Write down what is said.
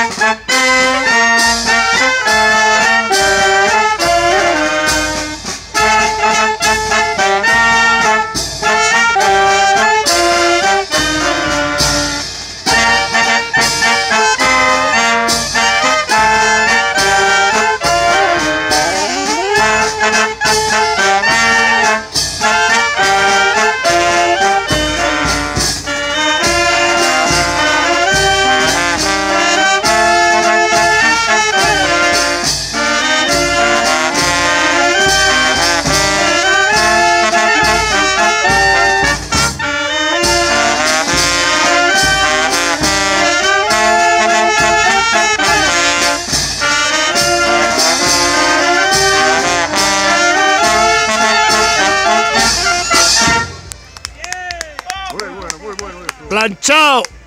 Ha ha ha! Planchado.